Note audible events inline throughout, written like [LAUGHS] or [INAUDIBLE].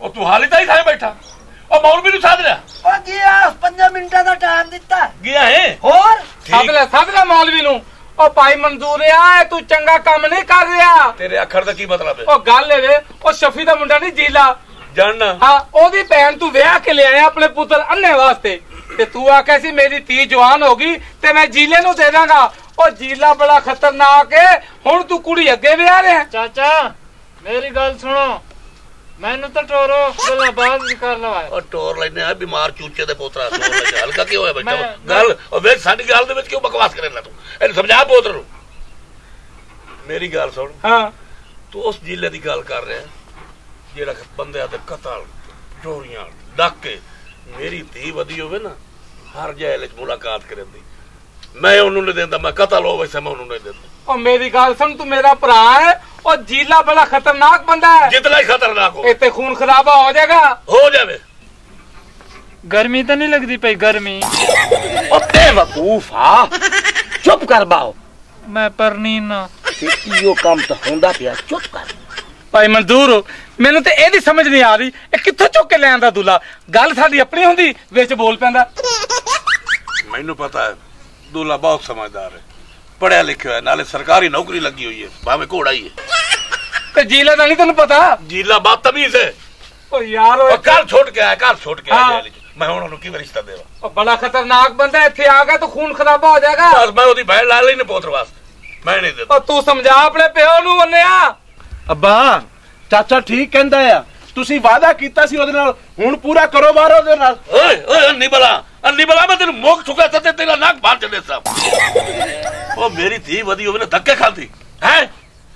ਉਹ ਤੂੰ ਹਾਲੇ ਤਾਂ ਹੀ ਖਾਏ ਬੈਠਾ। ਉਹ ਮੌਲਵੀ ਨੂੰ ਸਾਧ ਲਿਆ ਉਹ ਗਿਆ 5 ਮਿੰਟਾਂ ਦਾ ਟਾਈਮ ਦਿੱਤਾ। ਗਿਆ ਹੈ? ਹੋਰ? ਸੱਦ ਲੈ ਸੱਦ ਲੈ ਮੌਲਵੀ ਨੂੰ। ਉਹ ਭਾਈ ਮਨਜ਼ੂਰ ਆ ਤੂੰ ਚੰਗਾ ਕੰਮ ਨਹੀਂ ਕਰ ਰਿਹਾ। ਤੇਰੇ ਅੱਖਰ ਦਾ ਕੀ ਮਤਲਬ ਹੈ? ਉਹ ਗੱਲ ਇਹ ਵੇ ਉਹ ਸ਼ਫੀ ਦਾ ਮੁੰਡਾ ਨਹੀਂ ਜੀਲਾ। ਜਾਣਨਾ ਹਾਂ ਉਹਦੀ ਭੈਣ ਤੂੰ ਵਿਆਹ ਕੇ ਲਿਆਇਆ ਆਪਣੇ ਪੁੱਤਰ ਅੰਨੇ ਵਾਸਤੇ। ਤੇ ਤੂੰ ਆਖਿਆ ਸੀ ਮੇਰੀ ਧੀ ਜਵਾਨ ਹੋ ਗਈ ਤੇ ਮੈਂ ਜੀਲੇ ਨੂੰ ਦੇ ਦਾਂਗਾ। ਉਹ ਜੀਲਾ ਬੜਾ ਖਤਰਨਾਕ ਹੈ। ਹੁਣ ਤੂੰ ਕੁੜੀ ਅੱਗੇ ਵਿਆਹ ਰਿਹਾ ਚਾਚਾ ਮੇਰੀ ਗੱਲ ਸੁਣੋ। ਮੈਨੂੰ ਤਾਂ ਟੋਰੋ ਗੱਲਾਂ ਵਿੱਚ ਕਰ ਲਵਾਏ ਉਹ ਟੋਰ ਲੈਨੇ ਆ ਬਿਮਾਰ ਚੂਚੇ ਦੇ ਪੋਤਰਾ ਲੈ ਹਲਕਾ ਕਿਉਂ ਹੋਇਆ ਬੱਚਾ? ਗੱਲ ਉਹ ਵੇਖ ਸਾਡੀ ਗੱਲ ਦੇ ਵਿੱਚ ਕਿਉਂ ਬਕਵਾਸ ਕਰੇਂਦਾ ਤੂੰ? ਇਹਨੂੰ ਸਮਝਾ ਪੋਤਰ ਨੂੰ। ਮੇਰੀ ਗੱਲ ਸੁਣ। ਹਾਂ। ਤੂੰ ਉਸ ਜ਼ਿਲ੍ਹੇ ਦੀ ਗੱਲ ਕਰ ਰਿਹਾ ਜਿਹੜਾ ਬੰਦਿਆਂ ਦੇ ਕਤਲ ਚੋਰੀਆਂ ਡਾਕੇ ਮੇਰੀ ਧੀ ਵਧੀ ਹੋਵੇ ਨਾ ਹਰ ਜੈਲ ਵਿੱਚ ਮੁਲਾਕਾਤ ਕਰਨ ਦੀ। ਮੈਂ ਉਹਨੂੰ ਨਹੀਂ ਦਿੰਦਾ ਮੈਂ ਕਤਲ ਹੋਵੇ ਸੇ ਮੈਂ ਉਹਨੂੰ ਨਹੀਂ ਦਿੰਦਾ। ਉਹ ਮੇਰੀ ਗੱਲ ਸੁਣ ਤੂੰ ਮੇਰਾ ਭਰਾ ਹੈ ਉਹ ਜੀਲਾ ਬੜਾ ਖਤਰਨਾਕ ਬੰਦਾ ਹੈ। ਜਿਤਨਾ ਹੀ ਖਤਰਨਾਕ ਹੋ ਇੱਥੇ ਖੂਨ ਖਰਾਬਾ ਹੋ ਜਾਏਗਾ। ਹੋ ਜਾਵੇ। ਗਰਮੀ ਤਾਂ ਨਹੀਂ ਲੱਗਦੀ ਪਈ ਗਰਮੀ। ਉਹ ਬੇਵਕੂਫ ਆ। ਚੁੱਪ ਕਰ ਬਾਓ। ਮੈਂ ਪਰਨੀ ਨਾ। ਤੇ ਇਹੋ ਕੰਮ ਤਾਂ ਹੁੰਦਾ ਪਿਆ ਚੁੱਪ ਕਰ। ਭਾਈ ਮਨਜ਼ੂਰ ਮੈਨੂੰ ਤੇ ਇਹਦੀ ਸਮਝ ਨਹੀਂ ਆ ਰਹੀ। ਇਹ ਕਿੱਥੋਂ ਚੁੱਕ ਕੇ ਲਿਆਂਦਾ ਦੁੱਲਾ? ਗੱਲ ਸਾਡੀ ਆਪਣੀ ਹੁੰਦੀ ਵਿੱਚ ਬੋਲ ਪੈਂਦਾ। ਮੈਨੂੰ ਪਤਾ ਹੈ ਦੂਲਾ ਬਹੁਤ ਸਮਝਦਾਰ ਹੈ। ਪੜਿਆ ਲਿਖਿਆ ਹੈ ਨਾਲੇ ਸਰਕਾਰੀ ਨੌਕਰੀ ਲੱਗੀ ਹੋਈ ਹੈ ਭਾਵੇਂ ਘੋੜਾ ਹੀ ਹੈ। ਤੇ ਜੀਲੇ ਦਾ ਨਹੀਂ ਤੈਨੂੰ ਪਤਾ? ਜੀਲਾ ਬਦਤਮੀਜ਼ ਹੈ। ਉਹ ਯਾਰ ਉਹ ਘਰ ਛੋੜ ਕੇ ਆਇਆ ਘਰ ਛੋੜ ਕੇ ਆਇਆ। ਮੈਂ ਹੁਣ ਉਹਨੂੰ ਕਿਵੇਂ ਰਿਸ਼ਤਾ ਦੇਵਾਂ? ਉਹ ਬੜਾ ਖਤਰਨਾਕ ਬੰਦਾ ਇੱਥੇ ਆ ਗਿਆ ਤਾਂ ਖੂਨ ਖਰਾਬਾ ਹੋ ਜਾਏਗਾ। ਬਸ ਮੈਂ ਉਹਦੀ ਭੈਣ ਲਾ ਲਈ ਨੇ ਪੋਤਰ ਵਾਸਤੇ। ਮੈਂ ਨਹੀਂ ਦਿੰਦਾ। ਉਹ ਤੂੰ ਸਮਝਾ ਆਪਣੇ ਪਿਓ ਨੂੰ ਮੰਨਿਆ ਅੱਬਾ ਚਾਚਾ ਠੀਕ ਕਹਿੰਦਾ ਆ। ਤੁਸੀਂ ਵਾਅਦਾ ਕੀਤਾ ਸੀ ਉਹਦੇ ਨਾਲ ਹੁਣ ਪੂਰਾ ਕਰੋ ਬਾਹਰ ਉਹਦੇ ਨਾਲ। ਓਏ ਓਏ ਅੰਨੀ ਬਲਾ ਅੰਨੀ ਬਲਾ ਮੈਂ ਤੈਨੂੰ ਮੁੱਖ ਚੁੱਕਿਆ ਤੇ ਤੇਰਾ ਨੱਕ ਬਾਹਰ ਚੱਲੇ ਸਭ ਉਹ ਮੇਰੀ ਧੀ ਵਧੀ ਹੋਵੇ ਨਾ ਧੱਕੇ ਖਾਂਦੀ। ਹੈ?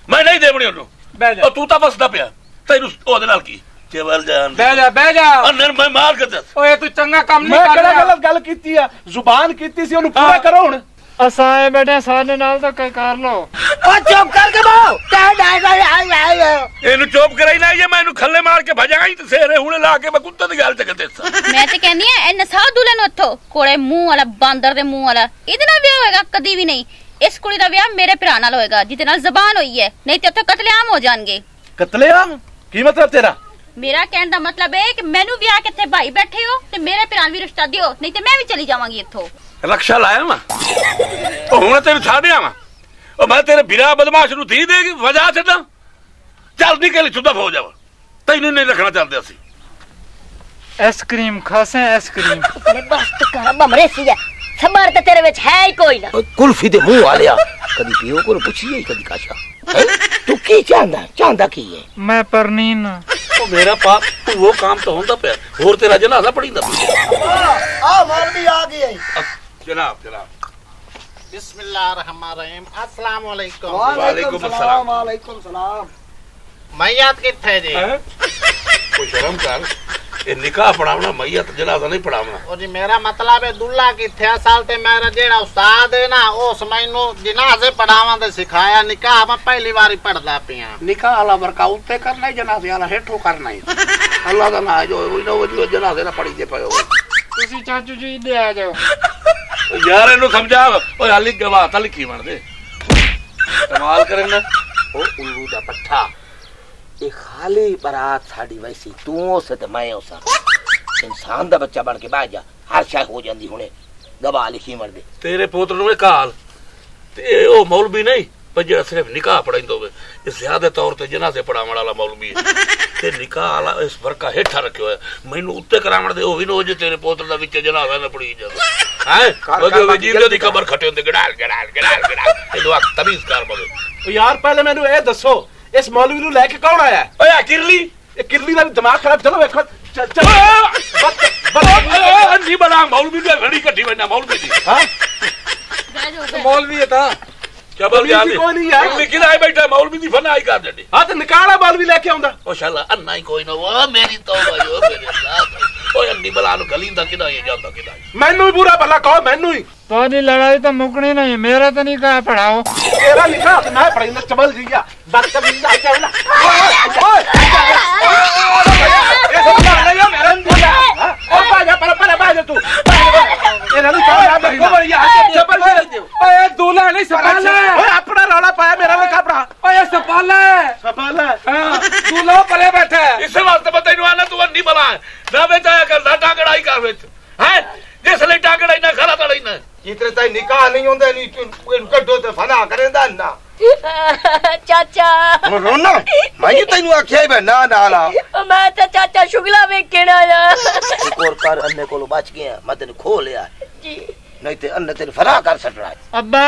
ਮੈਂ ਨਹੀਂ ਦੇਵਣੀ ਉਹਨੂੰ। ਬਹਿ ਜਾ। ਉਹ ਤੂੰ ਤਾਂ ਬਸਦਾ ਪਿਆ। ਤੈਨੂੰ ਉਹਦੇ ਨਾਲ ਕੀ? ਚਵਲ ਜਾਨ ਬਹਿ ਜਾ ਬਹਿ ਜਾ। ਅੰਨਰ ਮੈਂ ਮਾਰ ਕੇ ਦੱਸ। ਓਏ ਤੂੰ ਚੰਗਾ ਕੰਮ ਨਹੀਂ ਮੈਂ ਕਰ ਕਿਹੜਾ ਰਿਹਾ। ਗਲਤ ਗੱਲ ਕੀਤੀ ਆ? ਜ਼ੁਬਾਨ ਕੀਤੀ ਸੀ ਉਹਨੂੰ ਪੂਰਾ ਹਾਂ। ਕਰੋ ਹੁਣ। ਅਸਾਂ ਆਏ ਬੈਠੇ ਸਾਡੇ ਨਾਲ ਤਾਂ ਕੋਈ ਕਰ ਲੋ ਉਹ ਚੁੱਪ ਕਰਕੇ ਬਾਓ ਕਹਿ ਡਾਇਗਾ ਆਈ ਆਈ ਇਹਨੂੰ ਚੁੱਪ ਕਰਾਈ ਨਾ ਜੇ ਮੈਂ ਇਹਨੂੰ ਖੱਲੇ ਮਾਰ ਕੇ ਭਜਾਂਗਾ ਹੀ ਤੇ ਸੇਰੇ ਹੁਣੇ ਲਾ ਕੇ ਮੈਂ ਕੁੱਤੇ ਦੀ ਗੱਲ ਤੇ ਕਿਤੇ ਮੈਂ ਤੇ ਕਹਿੰਦੀ ਆ ਇਹ ਨਸਾ ਦੁਲੇ ਨੂੰ ਇੱਥੋਂ ਕੋਲੇ ਮੂੰਹ ਵਾਲਾ ਬਾਂਦਰ ਦੇ ਮੂੰਹ ਵਾਲਾ। ਇਹਦੇ ਨਾਲ ਵਿਆਹ ਹੋਏਗਾ ਕਦੀ ਵੀ ਨਹੀਂ। ਇਸ ਕੁੜੀ ਦਾ ਵਿਆਹ ਮੇਰੇ ਭਰਾ ਨਾਲ ਹੋਏਗਾ ਜਿਹਦੇ ਨਾਲ ਜ਼ਬਾਨ ਹੋਈ ਹੈ। ਨਹੀਂ ਤੇ ਉੱਥੇ ਕਤਲੇਆਮ ਹੋ ਜਾਣਗੇ। ਕਤਲੇਆਮ? ਕੀ ਮਤਲਬ ਤੇਰਾ? ਮੇਰਾ ਕਹਿਣ ਦਾ ਮਤਲਬ ਇਹ ਕਿ ਮੈਨੂੰ ਵਿਆਹ ਕਿੱਥੇ ਭਾਈ ਬੈਠੇ ਹੋ ਤੇ ਮੇਰੇ ਭਰਾ ਨੂੰ ਵੀ ਰਿਸ਼ਤਾ ਦਿਓ ਨਹੀਂ ਤੇ ਮੈਂ ਵੀ ਚਲੀ ਜਾਵਾਂਗੀ ਇੱਥੋਂ। ਰਕਸ਼ਾ ਲਾਇਆ ਵਾ। ਉਹ ਹੁਣ ਤੈਨੂੰ ਛਾੜਿਆ ਵਾ ਉਹ ਮੈਂ ਤੇਰੇ ਬਿਰਾ ਬਦਮਾਸ਼ ਨੂੰ ਧੀ ਦੇਗੀ ਵਜਾ ਛੱਡਾਂ ਚੱਲ ਨਿਕਲ ਚੁੱਦਾ ਹੋ ਜਾਵਾ ਤੈਨੂੰ ਨਹੀਂ ਰੱਖਣਾ ਚਾਹੁੰਦੇ ਅਸੀਂ। ਆਈਸਕ੍ਰੀਮ ਖਾਸੇ ਆਈਸਕ੍ਰੀਮ ਬਸਤ ਕਰ ਬਮਰੇ ਸੀ ਸਬਰ ਤੇ ਤੇਰੇ ਵਿੱਚ ਹੈ ਹੀ ਕੋਈ ਨਾ ਕੁਲਫੀ ਦੇ ਮੂੰਹ ਵਾਲਿਆ ਕਦੀ ਪਿਓ ਕੋਲ ਪੁੱਛੀਏ ਕਦੀ ਕਾਸ਼ਾ ਹੈਂ? ਤੂੰ ਕੀ ਚਾਹੁੰਦਾ ਚਾਹੁੰਦਾ ਕੀ ਹੈ ਮੈਂ ਪਰਨੀ ਨਾ ਉਹ ਮੇਰਾ ਪਾਪ ਤੂੰ ਉਹ ਕੰਮ ਤਾਂ ਹੁੰਦਾ ਪਿਆ ਹੋਰ ਤੇਰਾ ਜਨਾਜ਼ਾ ਪੜੀਂਦਾ ਪਿਆ ਆ ਮੌਲਵੀ ਆ ਗਏ ਜਨਾਬ ਜਨਾਬ ਬਿਸਮਿਲ੍ਲਾਹਿਰਰਹਿਮਾਨਿਰਰਹੀਮ ਅਸਲਾਮ ਵਾਲੇਕੁਮ ਵਾਲੇਕੁਮ अस्सलाम। ਵਾਲੇਕੁਮ ਸਲਾਮ ਮੈਯਤ ਕਿੱਥੇ ਜੀ ਹੈਂ? ਕੋਈ ਸ਼ਰਮ ਕਰ ਇਹ ਨਿਕਾਹ ਪੜਾਉਣਾ ਮਈਤ ਜਨਾਜ਼ਾ ਨਹੀਂ ਪੜਾਉਣਾ। ਉਹ ਜੀ ਮੇਰਾ ਮਤਲਬ ਹੈ ਦੁੱਲਾ ਕਿੱਥੇ ਆ? ਸਾਲ ਤੇ ਮੇਰਾ ਜਿਹੜਾ ਉਸਤਾਦ ਹੈ ਨਾ ਉਸ ਮੈਨੂੰ ਜਨਾਜ਼ੇ ਪੜਾਵਾਂ ਤੇ ਸਿਖਾਇਆ। ਨਿਕਾਹ ਮੈਂ ਪਹਿਲੀ ਵਾਰੀ ਪੜਦਾ ਪਿਆ। ਨਿਕਾਹ ਵਾਲਾ ਵਰਕਾ ਉੱਤੇ ਕਰਨਾ ਹੈ ਜਨਾਜ਼ੇ ਵਾਲਾ ਹੇਠੋਂ ਕਰਨਾ ਹੈ। ਅੱਲਾਹ ਦਾ ਨਾਮ ਜੋ ਉਹ ਵਜੂ ਜਨਾਜ਼ੇ ਨਾ ਪੜੀ ਜੇ ਪਇਓ ਤੁਸੀਂ ਚਾਚੂ ਜੀ ਦੇ ਆ ਜਾਓ। ਯਾਰ ਇਹਨੂੰ ਸਮਝਾ। ਓਏ ਹਾਲੀ ਗਵਾ ਤਾਂ ਲਿਖੀ ਬਣ ਦੇ। ਕਮਾਲ ਕਰੇ ਨਾ। ਉਹ ਉੱਲੂ ਦਾ ਪੱਠਾ। ਇਹ ਖਾਲੀ ਬਰਾਤ ਸਾਡੀ ਵੈਸੀ ਤੂੰ ਉਸ ਤੇ ਮੈਂ ਉਸ। ਇਨਸਾਨ ਦਾ ਬੱਚਾ ਬਣ ਕੇ ਬਹਿ ਜਾ ਹਰ ਸ਼ੈ ਹੋ ਜਾਂਦੀ ਹੁਣੇ। ਗਵਾ ਲਿਖੀ ਮਰ ਦੇ ਤੇਰੇ ਪੁੱਤਰ ਨੂੰ ਇਹ ਕਾਲ ਤੇ ਉਹ ਮੌਲਵੀ ਨਹੀਂ ਪਰ ਜਿਹੜਾ ਸਿਰਫ ਨਿਕਾਹ ਪੜਾਉਂਦਾ ਹੋਵੇ। ਇਹ ਜ਼ਿਆਦਾ ਤੌਰ ਤੇ ਜਨਾਜ਼ੇ ਪੜਾਉਣ ਵਾਲਾ ਮੌਲਵੀ ਹੈ। ਤੇ ਨਿਕਾਹ ਵਾਲਾ ਇਸ ਵਰਕਾ ਹੇਠਾਂ ਰੱਖਿਆ ਹੋਇਆ। ਮੈਨੂੰ ਉੱਤੇ ਕਰਾਉਣ ਦੇ ਉਹ ਵੀ ਨੋ ਜੇ ਤੇਰੇ ਪੁੱਤਰ ਦਾ ਵਿੱਚ ਜਨਾਜ਼ਾ ਨਾ ਪੜੀ ਜਾਂਦਾ। ਹੈ? ਉਹਦੇ ਵਜੀਰ ਦੀ ਕਬਰ ਖੱਟੇ ਹੁੰਦੇ ਗੜਾਲ ਗੜਾਲ ਗੜਾਲ ਗੜਾਲ। ਇਹ ਲੋਕ ਤਮੀਜ਼ ਕਰ ਬਵੇ ਯਾਰ ਪਹਿਲੇ ਮੈਨੂੰ ਇਹ ਦੱਸੋ ਇਸ ਮੌਲਵੀ ਨੂੰ ਲੈ ਕੇ ਕੌਣ ਆਇਆ? ਓਏ ਆ ਕਿਰਲੀ। ਇਹ ਕਿਰਲੀ ਦਾ ਵੀ ਦਿਮਾਗ ਖਰਾਬ ਚਲੋ ਵੇਖੋ। ਚੱਲ ਚੱਲ। ਨਹੀਂ ਬਣਾ ਮੌਲਵੀ ਦੀ ਘੜੀ ਕੱਢੀ ਬੰਨਾ ਮੌਲਵੀ ਦੀ। ਹਾਂ। ਮੌਲਵੀ ਹੈ ਤਾਂ। ਮੌਲਵੀ ਜਾਨੀ ਕੋਈ ਨਹੀਂ ਯਾਰ। ਲੇਕਿਨ ਆਈ ਬੈਠਾ ਮੌਲਵੀ ਦੀ ਫਨਾਈ ਕਰ ਡੱਡੀ ਹਾਂ ਤੇ ਨਿਕਾਲਾ ਮੌਲਵੀ ਲੈ ਕੇ ਆਉਂਦਾ। ਉਹ ਸ਼ਾਲਾ ਅੰਨਾ ਹੀ ਕੋਈ ਨਾ ਵਾ ਮੇਰੀ ਤੌਬਾ ਓ ਮੇਰੇ ਅੱਲਾਹ ਓਏ ਅੰਨੀ ਬਲਾ ਨੂੰ ਗਲੀਂਦਾ ਕਿਦਾ ਇਹ ਜਾਂਦਾ ਕਿਦਾ ਮੈਨੂੰ ਹੀ ਬੁਰਾ ਭਲਾ ਕਹੋ ਮੈਨੂੰ ਹੀ। ਤੁਹਾਡੀ ਲੜਾਈ ਤਾਂ ਮੁੱਕਣੀ ਨਹੀਂ ਮੇਰਾ ਤਾਂ ਨਹੀਂ ਕਾ ਪੜਾਓ। ਤੇਰਾ ਨਿਕਾਹ ਤੇ ਮੈਂ ਪੜਾਈਂਦਾ ਚਬਲ ਜੀਆ ਬਦਤਮੀਜ਼ ਆ। ਜਾ ਨਾ ਓਏ ਇਹ ਸਭ ਲੜ ਲਿਆ ਮੇਰਾ ਨਹੀਂ ਉਹ ਪਾ ਜਾ ਪਰ ਪਰ ਪਾ ਜਾ ਤੂੰ। ਇਹਨਾਂ ਨੂੰ ਕਹਾਂ ਮੇਰੇ ਕੋਲ ਯਾਰ ਚਬਲ ਜੀ ਓਏ ਦੂਲਾ ਨਹੀਂ ਸਪਾਲਾ ਓਏ ਆਪਣਾ ਰੌਲਾ ਪਾਇਆ ਮੇਰਾ ਨਿਕਾਹ ਪੜਾ ਓਏ ਸਪਾਲਾ ਸਫਾਲਾ ਹਾਂ। ਦੂਲਾ ਪਰੇ ਬੈਠਾ। ਇਸੇ ਵਾਸਤੇ ਮੈਂ ਤੈਨੂੰ ਆਣਾ ਤੂੰ ਹੈ। ਨਾ ਵਿੱਚ ਆਇਆ ਕਰਦਾ ਟਾਂਗੜਾਈ ਕਰ ਵਿੱਚ। ਹੈ ਜਿਸ ਲਈ ਟਾਂਗੜਾਈ ਨਾ ਖਲਾ ਤੜਾਈ ਨਾ તારી નિકાહ નહીં હોંદે ની કઢો તે ફના કરે દા ના ચાચા રોના માજી તૈનું આખ્યા બે ના ના ના મેં તો ચાચા શુગલા વે કેણા યા કોર કર અન્ને કોલો બચ ગયા મત ને ખોલ યાર જી ਨਹੀਂ ਤੇ ਅੰਨ ਤੈਨੂੰ ਫਰਾ ਕਰ ਛੱਡਣਾ ਅੱਬਾ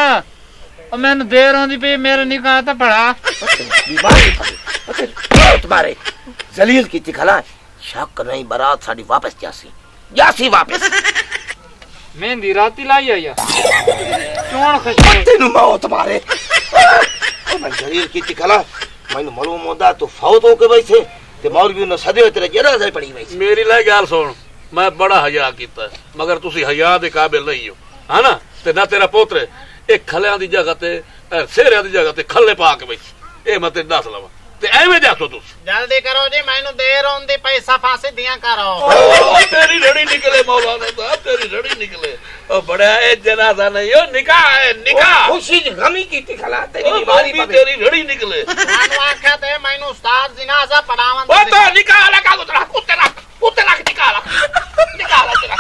ਉਹ ਮੈਨੂੰ ਦੇਰ ਆਉਂਦੀ ਪਈ ਮੇਰੇ ਨਿਕਾਹ ਤਾਂ ਭੜਾ ਤੁਹਾਰੇ ਜ਼ਲੀਲ ਕੀਤੀ ਖਲਾ ਸ਼ੱਕ ਨਹੀਂ ਬਰਾਤ ਸਾਡੀ ਵਾਪਸ ਜਾਸੀ ਜਾਸੀ ਵਾਪਸ ਮਹਿੰਦੀ ਰਾਤੀ ਲਾਈ ਆਈ ਆ। ਚੋਣ ਖਸ਼ਮੇ ਤੈਨੂੰ ਮੌਤ ਮਾਰੇ। ਮੈਂ ਜਰੀਰ ਕੀਤੀ ਕਲਾ। ਮੈਨੂੰ ਮਾਲੂਮ ਹੁੰਦਾ ਤੂੰ ਫੌਤ ਹੋ ਕੇ ਬੈਠੇ। ਤੇ ਮੌਲਵੀ ਨੂੰ ਸਦੇ ਤੇਰੇ ਜਰਾ ਸੇ ਪੜੀ ਬੈਠੀ। ਮੇਰੀ ਲੈ ਗੱਲ ਸੁਣ। ਮੈਂ ਬੜਾ ਹਜਾ ਕੀਤਾ। ਮਗਰ ਤੁਸੀਂ ਹਜਾ ਦੇ ਕਾਬਿਲ ਨਹੀਂ ਹੋ। ਹਨਾ? ਤੇ ਨਾ ਤੇਰਾ ਪੋਤਰੇ। ਇਹ ਖਲਿਆਂ ਦੀ ਜਗ੍ਹਾ ਤੇ ਸਿਹਰਿਆਂ ਦੀ ਜਗ੍ਹਾ ਤੇ ਖੱਲੇ ਪਾ ਕੇ ਬੈਠੀ। ਇਹ ਮੈਂ ਤੇ ਦੱਸ ਲਵਾਂ। ਤੇ ਐਵੇਂ ਦੱਸ ਤੁਸੀਂ। ਜਲਦੀ ਕਰੋ ਜੀ ਮੈਨੂੰ ਦੇਰ ਹੁੰਦੀ ਪੈਸਾ ਫਾਸੇ ਸਿੱਧੀਆਂ ਕਰੋ। ਓਏ ਤੇਰੀ ਰੜੀ ਨਿਕਲੇ ਮੌਲਾਨਾ ਸਾਹਿਬ ਤੇਰੀ ਰੜੀ ਨਿਕਲੇ। ਉਹ ਬੜਾ ਇਹ ਜਨਾਜ਼ਾ ਨਹੀਂ ਉਹ ਨਿਕਾਹ ਹੈ ਨਿਕਾਹ। ਖੁਸ਼ੀ ਗਮੀ ਕੀਤੀ ਖਲਾ ਤੇਰੀ ਬਿਮਾਰੀ ਪਵੇ ਤੇਰੀ ਰੜੀ ਨਿਕਲੇ। ਮੈਨੂੰ ਆਖਿਆ ਤੇ ਮੈਨੂੰ ਉਸਤਾਦ ਜਨਾਜ਼ਾ ਪੜਾਵਣ ਉਹ ਤਾਂ ਨਿਕਾਹ ਲਗਾ ਕੋ ਤੇਰਾ ਕੁੱਤੇ ਰੱਖ ਕੁੱਤੇ ਰੱਖ। ਨਿਕਾਹ ਰੱਖ ਨਿਕਾਹ ਰੱਖ। ਤੇਰਾ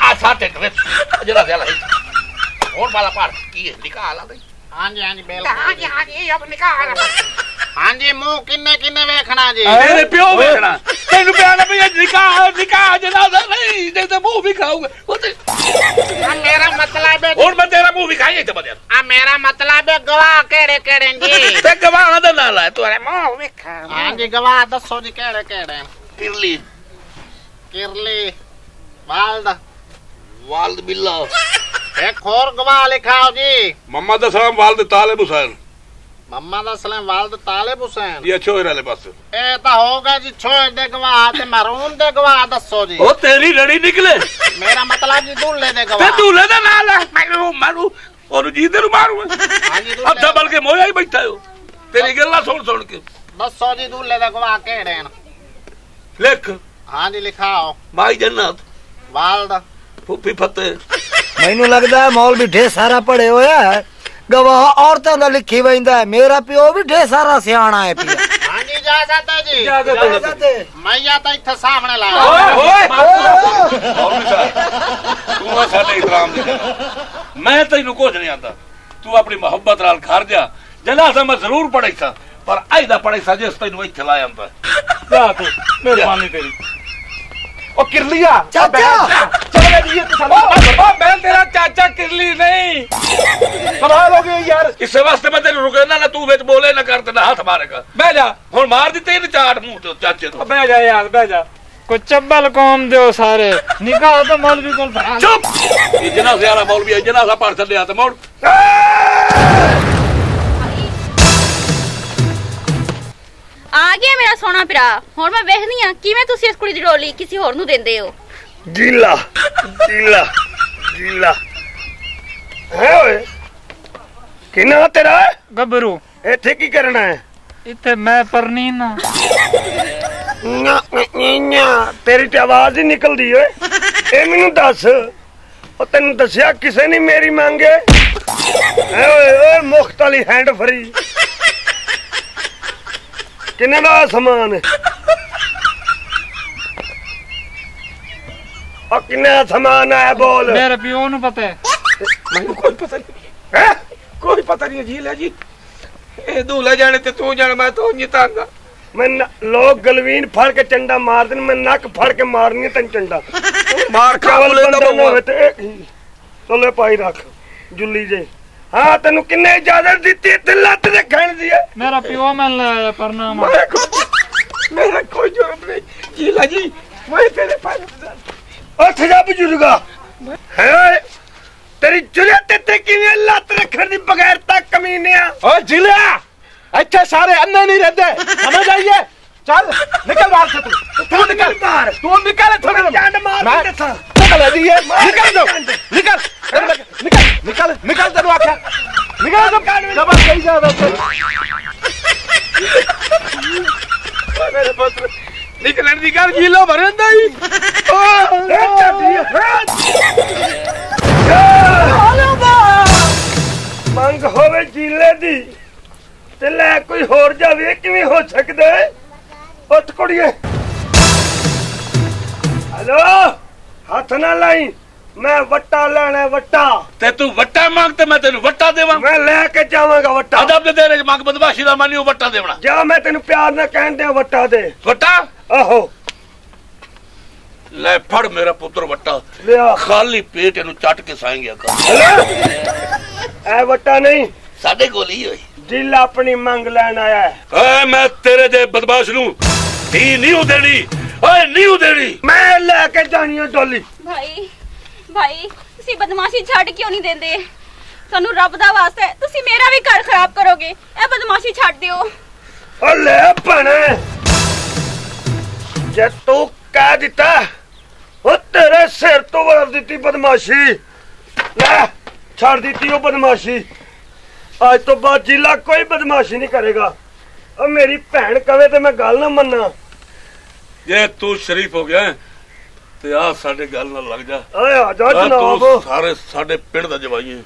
ਆ ਸਾਟੇ ਤੇ ਜਨਾਜ਼ਾ ਲਈ। ਹੋਰ ਵਾਲਾ ਪਾਰ ਕੀ ਨਿਕਾਹ ਲਾ ਬਈ ਹਾਂਜੀ ਹਾਂਜੀ ਬਿਲਕੁਲ ਹਾਂਜੀ ਹਾਂਜੀ ਅਬ ਨਿਕਾਹ ਹਾਂਜੀ ਮੂੰਹ ਕਿੰਨੇ ਕਿੰਨੇ ਵੇਖਣਾ ਜੀ? ਤੇਰੇ ਪਿਓ ਵੇਖਣਾ। ਤੈਨੂੰ ਪਿਆ ਨਾ ਵੀ ਇਹ ਨਿਕਾਹ ਨਿਕਾਹ ਜਨਾਜ਼ਾ ਨਹੀਂ ਜੇ ਤੇ ਮੂੰਹ ਵੀ ਖਾਊਗਾ। ਉਹ ਤੇ ਆ ਮੇਰਾ ਮਤਲਬ ਹੈ ਹੁਣ ਮੈਂ ਤੇਰਾ ਮੂੰਹ ਵੀ ਖਾਈ ਤੇ ਬਦਿਆ ਆ ਮੇਰਾ ਮਤਲਬ ਹੈ ਗਵਾਹ ਕਿਹੜੇ ਕਿਹੜੇ ਜੀ? ਤੇ ਗਵਾਣਾ ਦਾ ਨਾਲ ਹੈ ਤੁਹਾਰੇ ਮੂੰਹ ਵੇਖਾ। ਹਾਂਜੀ ਗਵਾਹ ਦੱਸੋ ਜੀ ਕਿਹੜੇ ਕਿਹੜੇ? ਕਿਰਲੀ। ਕਿਰਲੀ ਵਾਲਦ। ਵਾਲਦ ਬਿੱਲਾ। ਇੱਕ ਹੋਰ ਗਵਾਹ ਲਿਖਾਓ ਜੀ। ਮੁਹੰਮਦ ਅਸਲਮ ਵਾਲਦ ਤਾਲਿਬ ਹੁਸੈਨ। ਮੰਮਾ ਦਾ ਸਲਾਮ ਵਾਲਦ ਤਾਲਿਬ ਹੁਸੈਨ। ਇਹ ਛੋਹਰ ਵਾਲੇ ਪਾਸੇ। ਇਹ ਤਾਂ ਹੋਗਾ ਜੀ ਛੋਏ ਦੇ ਗਵਾਹ ਤੇ ਮਰੂਨ ਦੇ ਗਵਾਹ ਦੱਸੋ ਜੀ। ਉਹ ਤੇਰੀ ਰੜੀ ਨਿਕਲੇ। ਮੇਰਾ ਮਤਲਬ ਜੀ ਦੁੱਲੇ ਦੇ ਤੇ ਗਵਾਹ। ਦੂਲੇ ਦਾ ਨਾਲ ਹੈ ਮੈਨੂੰ ਮਾਰੂ ਉਹਨੂੰ ਜੀਦੇ ਨੂੰ ਮਾਰੂ ਹਾਂਜੀ ਅੱਧਾ ਦੁੱਲੇ ਬਲਕਿ ਮੋਇਆ ਹੀ ਬੈਠਾ ਹੋ ਤੇਰੀ ਗੱਲਾਂ ਸੁਣ ਸੁਣ ਕੇ। ਦੱਸੋ ਜੀ ਦੁੱਲੇ ਦੇ ਗਵਾਹ ਕਿਹੜੇ ਨੇ ਲਿਖ। ਹਾਂਜੀ ਲਿਖਾਓ। ਮਾਈ ਜੰਨਤ। ਵਾਲਦ। ਫੁੱਫੀ ਫਤੇ ਮੈਨੂੰ ਲੱਗਦਾ ਹੈ ਮੌਲ ਵੀ ਢੇਰ ਸਾਰਾ ਪੜਿਆ ਹੋਇਆ ਹੈ। ਗਵਾਹ ਔਰਤਾਂ ਦਾ ਲਿਖੀ ਵੈਂਦਾ ਹੈ ਮੇਰਾ ਪਿਓ ਵੀ ਢੇਰ ਸਾਰਾ ਸਿਆਣਾ ਹੈ ਪਿਆ। ਹਾਂਜੀ ਇਜਾਜ਼ਤ ਹੈ ਜੀ। ਇਜਾਜ਼ਤ ਹੈ। ਮੈਂ ਤਾਂ ਇੱਥੇ ਸਾਹਮਣੇ ਲਾਇਆ ਓਏ ਤੂੰ ਆ ਸਾਡੇ ਇਤਰਾਮ ਦੀ ਜਗ੍ਹਾ। ਮੈਂ ਤੈਨੂੰ ਕੁਝ ਨਹੀਂ ਆਂਦਾ। ਤੂੰ ਆਪਣੀ ਮੁਹੱਬਤ ਨਾਲ ਖੜ ਜਾ। ਜਨਾਜ਼ਾ ਮੈਂ ਜ਼ਰੂਰ ਪੜ੍ਹੀ ਸਾਂ ਪਰ ਐਦਾ ਪੜ੍ਹੀ ਸਾਂ ਜਿਸ ਤੈਨੂੰ ਇੱਥੇ ਲਾਇਆ ਹੁੰਦਾ। ਜਾ ਤੂੰ ਮਿਹਰਬਾਨੀ ਤੇਰੀ। ਉਹ ਕਿਰਲੀਆ ਚਾਚਾ! ਚਲੇ ਜੀ ਤੂੰ ਓ ਮੈਂ ਤੇਰਾ ਚਾਚਾ ਕਿਰਲੀ ਨਹੀਂ। ਕਮਾਲ ਹੋ ਗਈ ਯਾਰ। ਇਸੇ ਵਾਸਤੇ ਮੈਂ ਤੈਨੂੰ ਰੁਕਣਾ ਨਾ ਤੂੰ ਵਿੱਚ ਬੋਲੇ ਨਾ ਕਰ ਤੇ ਨਾ ਹੱਥ ਮਾਰੇਗਾ ਬਹਿ ਜਾ। ਹੁਣ ਮਾਰ ਦਿੱਤੇ ਇਹਨੇ ਚਾਟ ਮੂੰਹ ਤੇ ਚਾਚੇ ਤੋਂ। ਬਹਿ ਜਾ ਯਾਰ ਬਹਿ ਜਾ। ਕੋ ਚੱਬਲ ਕੌਮ ਦਿਓ ਸਾਰੇ। ਨਿਕਾਹ ਤਾਂ ਮੌਲਵੀ ਕੋਲ ਫੜਾ ਚੁੱਪ! ਇਹ ਜਨਾਜ਼ੇ ਵਾਲਾ ਮੌਲਵੀ ਹੈ ਜਨਾਜ਼ਾ ਪੜ ਛੱਡਿਆ ਤੇ ਮੋੜ। ਆ ਗਿਆ ਮੇਰਾ ਸੋਹਣਾ ਭਰਾ। ਹੁਣ ਮੈਂ ਵੇਖਦੀ ਆ ਕਿਵੇਂ ਤੁਸੀਂ ਇਸ ਕੁੜੀ ਦੀ ਡੋਲੀ ਕਿਸੇ ਹੋਰ ਨੂੰ ਦਿੰਦੇ ਹੋ? ਜੀਲਾ ਜੀਲਾ ਜੀਲਾ ਹੈ ਓਏ ਕਿੰਨਾ ਤੇਰਾ? ਗੱਭਰੂ। ਇੱਥੇ ਕੀ ਕਰਨਾ ਹੈ? ਇੱਥੇ ਮੈਂ ਪਰਨੀ ਨਾ। ਤੇਰੀ ਤੇ ਆਵਾਜ਼ ਹੀ ਨਿਕਲਦੀ ਓਏ। ਇਹ ਮੈਨੂੰ ਦੱਸ। ਉਹ ਤੈਨੂੰ ਦੱਸਿਆ ਕਿਸੇ ਨੇ ਮੇਰੀ ਮੰਗੇ ਓਏ ਓਏ ਮੁਖਤ ਵਾਲੀ ਹੈਂਡ ਫਰੀ ਕਿੰਨੇ ਦਾ ਸਮਾਨ ਹੈ ਉਹ ਕਿੰਨੇ ਦਾ ਸਮਾਨ ਆਇਆ ਬੋਲ? ਮੇਰੇ ਪਿਓ ਨੂੰ ਪਤਾ ਹੈ। ਮੈਨੂੰ ਕੋਈ ਪਤਾ ਨਹੀਂ। ਹੈ? ਕੋਈ ਪਤਾ ਨਹੀਂ ਜੀ ਲੈ ਜੀ। ਇਹ ਦੂਲਾ ਜਾਣੇ ਤੇ ਤੂੰ ਜਾਣ ਮੈਂ ਤੋਂ ਨਹੀਂ ਤਾਂਗਾ ਮੈਂ ਲੋਕ ਗਲਵੀਨ ਫੜ ਕੇ ਚੰਡਾ ਮਾਰ ਦੇਣ ਮੈਂ ਨੱਕ ਫੜ ਕੇ ਮਾਰਨੀ ਹੈ ਤੈਨੂੰ ਚੰਡਾ। [LAUGHS] ਮਾਰ ਖਾ ਬੋਲੇ ਬੰਦਾ ਤਾਂ? ਚੱਲੇ ਪਾਈ ਰੱਖ ਜੁੱਲੀ ਜੇ। ਹਾਂ ਤੈਨੂੰ ਕਿੰਨੇ ਇਜਾਜ਼ਤ ਦਿੱਤੀ ਤੇ ਲੱਤ ਦੇ ਖਾਣ ਦੀ ਹੈ ਮੇਰਾ ਪਿਓ ਮੈਂ ਪਰਨਾਮਾ। ਮੇਰਾ ਕੋਈ ਮੇਰਾ ਕੋਈ ਜੁਰਮ ਨਹੀਂ। ਜੀ ਲਾ ਜੀ ਮੈਂ ਤੇਰੇ ਪਾਸ ਉੱਠ ਜਾ ਬਜ਼ੁਰਗਾ ਹੈ ਤੇਰੀ ਜੁਰਤ ਤੇ ਤੇ ਕਿਵੇਂ ਲੱਤ ਰੱਖਣ ਦੀ ਬਗੈਰ ਤੱਕ ਕਮੀਨਿਆ ਓ ਜਿਲਿਆ ਇੱਥੇ ਸਾਰੇ ਅੰਨੇ ਨਹੀਂ ਰਹਿੰਦੇ ਸਮਝ ਆਈਏ ਚੱਲ ਨਿਕਲ ਬਾਹਰ ਸੇ ਤੂੰ ਤੂੰ ਨਿਕਲ ਬਾਹਰ ਤੂੰ ਨਿਕਲ ਇੱਥੋਂ ਨਿਕਲ ਚੰਡ ਮਾਰ ਮੈਂ- ਕੇ ਦੱਸਾਂ ਨਿਕਲ ਜੀ ਨਿਕਲ ਦੋ ਨਿਕਲ ਨਿਕਲ ਨਿਕਲ ਨਿਕਲ ਤੈਨੂੰ ਆਖਿਆ ਨਿਕਲ ਤੂੰ ਜਬਰ ਕਹੀ ਜਾ ਉੱਥੇ ਮੇਰੇ ਪੁੱਤਰ ਨਿਕਲਣ ਦੀ ਗੱਲ ਜੀਲੋ ਭਰਦਾ ਹੀ ਮੰਗ ਹੋਵੇ ਜੀਲੇ ਦੀ ਤੇ ਲੈ ਕੋਈ ਹੋਰ ਜਾਵੇ ਕਿਵੇਂ ਹੋ ਸਕਦਾ ਉੱਠ ਕੁੜੀਏ। ਹਲੋ? ਹੱਥ ਨਾ ਲਾਈ। ਮੈਂ ਵੱਟਾ ਲੈਣਾ ਵੱਟਾ। ਤੇ ਤੂੰ ਵੱਟਾ ਮੰਗ ਤੇ ਮੈਂ ਤੈਨੂੰ ਵੱਟਾ ਦੇਵਾਂ। ਮੈਂ ਲੈ ਕੇ ਜਾਵਾਂਗਾ ਵੱਟਾ। ਅਦਬ ਦੇ ਤੇਰੇ ਮੰਗ ਬਦਮਾਸ਼ੀ ਦਾ ਮਾਨੀ ਉਹ ਵੱਟਾ ਦੇਵਣਾ ਜਾ ਮੈਂ ਤੈਨੂੰ ਪਿਆਰ ਨਾਲ ਕਹਿਣ ਦਿਆਂ ਵੱਟਾ ਦੇ। ਵੱਟਾ? ਆਹੋ। ਲੈ ਫੜ ਮੇਰਾ ਪੁੱਤਰ ਵੱਟਾ। ਲਿਆ। ਖਾਲੀ ਪੇਟ ਇਹਨੂੰ ਚੱਟ ਕੇ ਸਾਏਂਗੇ ਕਰ ਐ ਵੱਟਾ ਨਹੀਂ। ਸਾਡੇ ਕੋਲ ਹੀ ਹੋਈ ਦਿਲ ਆਪਣੀ ਮੰਗ ਲੈਣ ਆਇਆ। ਓਏ ਮੈਂ ਤੇਰੇ ਦੇ ਬਦਮਾਸ਼ ਨੂੰ ਧੀ ਨਹੀਂ ਦੇਣੀ ਓਏ ਨਹੀਂ ਦੇਣੀ। ਮੈਂ ਲੈ ਕੇ ਜਾਣੀ ਡੋਲੀ। ਭਾਈ ਭਾਈ ਤੁਸੀਂ ਬਦਮਾਸ਼ੀ ਛੱਡ ਕਿਉਂ ਨਹੀਂ ਦਿੰਦੇ? ਤੁਹਾਨੂੰ ਰੱਬ ਦਾ ਵਾਸਤਾ ਹੈ। ਤੁਸੀਂ ਮੇਰਾ ਵੀ ਘਰ ਖਰਾਬ ਕਰੋਗੇ। ਇਹ ਬਦਮਾਸ਼ੀ ਛੱਡ ਦਿਓ। ਓ ਲੈ ਭਣੇ। ਜੇ ਤੂੰ ਕਹਿ ਦਿੱਤਾ। ਉਹ ਤੇਰੇ ਸਿਰ ਤੋਂ ਵਰ ਦਿੱਤੀ ਬਦਮਾਸ਼ੀ। ਲੈ ਛੱਡ ਦਿੱਤੀ ਉਹ ਬਦਮਾਸ਼ੀ। ਅੱਜ ਤੋਂ ਬਾਅਦ ਜ਼ਿਲ੍ਹਾ ਕੋਈ ਬਦਮਾਸ਼ੀ ਨਹੀਂ ਕਰੇਗਾ। ਉਹ ਮੇਰੀ ਭੈਣ ਕਵੇ ਤੇ ਮੈਂ ਗੱਲ ਨਾ ਮੰਨਾਂ। ਜੇ ਤੂੰ ਸ਼ਰੀਫ ਹੋ ਗਿਆ ਤੇ ਆ ਸਾਡੇ ਗੱਲ ਨਾਲ ਲੱਗ ਜਾ। ਓਏ ਆ ਜਾ ਜਨਾਬ। ਸਾਰੇ ਸਾਡੇ ਪਿੰਡ ਦਾ ਜਵਾਈ ਹੈ